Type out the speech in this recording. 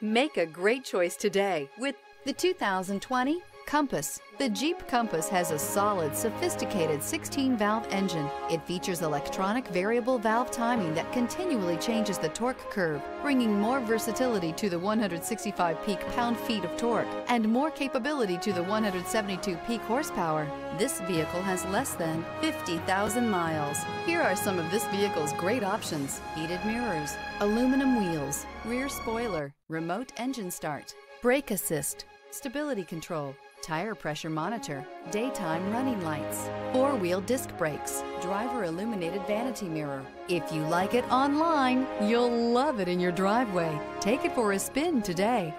Make a great choice today with the 2020 Compass. The Jeep Compass has a solid, sophisticated 16-valve engine. It features electronic variable valve timing that continually changes the torque curve, bringing more versatility to the 165 peak pound-feet of torque and more capability to the 172 peak horsepower. This vehicle has less than 50,000 miles. Here are some of this vehicle's great options. Heated mirrors, aluminum wheels, rear spoiler, remote engine start, brake assist, stability control, tire pressure monitor, daytime running lights, four-wheel disc brakes, driver illuminated vanity mirror. If you like it online, you'll love it in your driveway. Take it for a spin today.